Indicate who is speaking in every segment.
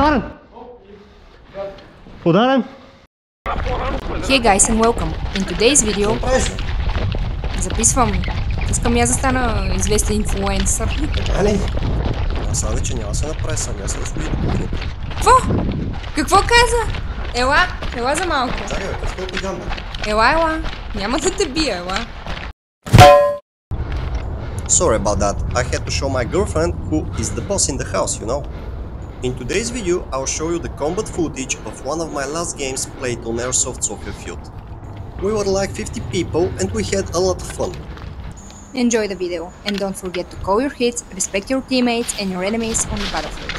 Speaker 1: Ударен! Ударен!
Speaker 2: Hey guys and welcome. In today's video записвам. Искам я да стана известен инфлуенсър.
Speaker 3: Али, аз сега вече няма се направи сам, аз съм кухня.
Speaker 2: Какво? Какво каза? Ела, ела за малко.
Speaker 3: Чакай, бе, какво ти гамба?
Speaker 2: Ела, ела. Няма да те бия, ела.
Speaker 3: Sorry about that, I had to show my girlfriend who is the boss in the house, you know. In today's video, I'll show you the combat footage of one of my last games played on Airsoft Sofia Field. We were like 50 people and we had a lot of fun.
Speaker 2: Enjoy the video and don't forget to call your hits, respect your teammates and your enemies on the battlefield.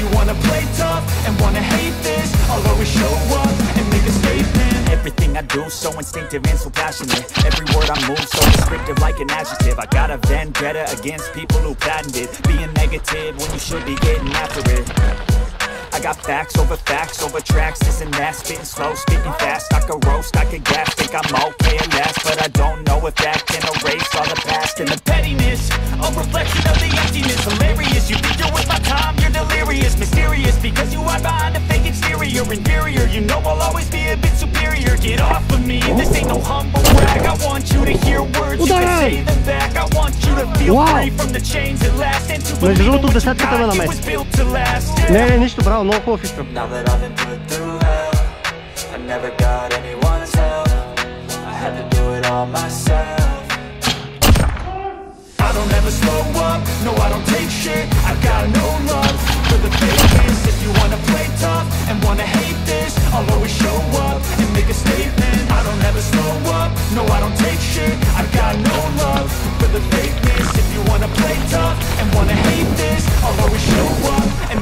Speaker 4: You wanna play tough and wanna hate this I'll always show up and make a statement.
Speaker 5: Everything I do so instinctive and so passionate. Every word I move so descriptive like an adjective. I got a vendetta against people who patented Being negative when you should be getting after it. I got facts over facts over tracks This and that, spitting slow, spitting fast. I could roast, I could gas, think I'm okay at last. But I don't know if that can erase all the past And the pettiness, a reflection of the emptiness. Hilarious, you think you're with my Mysterious, because you hide behind a fake exterior Inferior, you know I'll always be a bit superior Get off of me, this ain't no humble brag I want you to hear words, you can say them back I want you to feel
Speaker 1: Wow.
Speaker 4: free from the chains that last And to
Speaker 1: Между
Speaker 4: believe
Speaker 1: другото,
Speaker 4: what you
Speaker 1: десетката ме
Speaker 4: got,
Speaker 1: намеси.
Speaker 4: it was built to last
Speaker 1: Не, не, нищо, браво, много хубав изстрел.
Speaker 5: Now that I've been put through hell I never got anyone's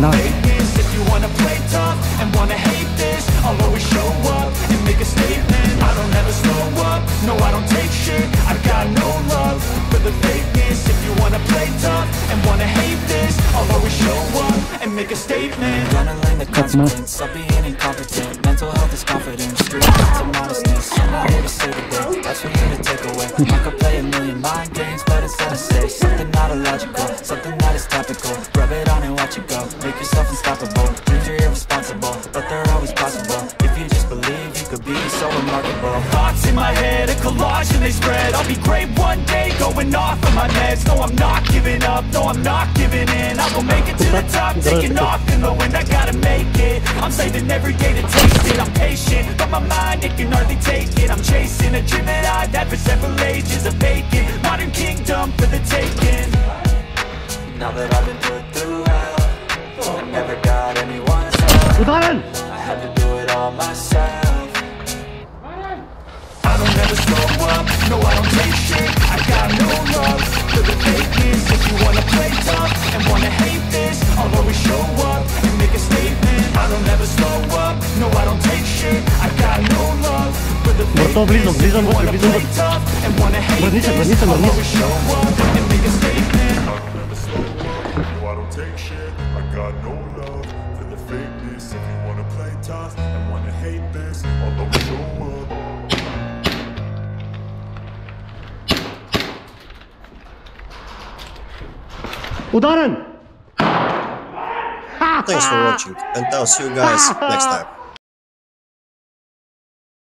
Speaker 4: No. If you wanna play tough and wanna hate this. I'll always show up and make a statement. I don't ever slow up, no I don't take shit. I got no love for the fakeness. If you wanna play tough and wanna hate this I'll always show up and make a statement.
Speaker 5: Gonna learn the consequence of being incompetent. Mental health is confidence, street to modestness. I'm not here to save the day, that's for you to take away Rub it on and watch it go, make yourself unstoppable. Dreams are irresponsible, but they're always possible. If you just believe, you could be so remarkable.
Speaker 4: Thoughts in my head, a collage and they spread. I'll be great one day, going off of my meds. No, I'm not giving up, no, I'm not giving in. I will make it to the top, taking off in the wind. I gotta make it, I'm saving every day to taste it. I'm patient,
Speaker 5: anyone's help
Speaker 1: Ударен!
Speaker 5: I had to do it all myself
Speaker 4: I don't ever slow up, no I don't take shit I got no love for the fakeness If you wanna play tough and wanna hate this I'll always show up and make a statement I don't ever slow up, no I don't take shit I got no love for the
Speaker 1: Братан, влизам,
Speaker 4: fakeness If
Speaker 1: влизам
Speaker 4: you
Speaker 1: вътре,
Speaker 4: wanna
Speaker 1: влизам
Speaker 4: play
Speaker 1: вътре.
Speaker 4: tough and wanna hate
Speaker 1: Върни се,
Speaker 4: this
Speaker 1: върни се,
Speaker 4: I'll
Speaker 1: върни се.
Speaker 4: always show up and make a statement
Speaker 6: I don't ever slow up, no I don't take shit I got no love for the this If you wanna play tough and wanna hate this I'll always show up
Speaker 1: Ударен!
Speaker 3: Thanks for watching and I'll see you guys next time.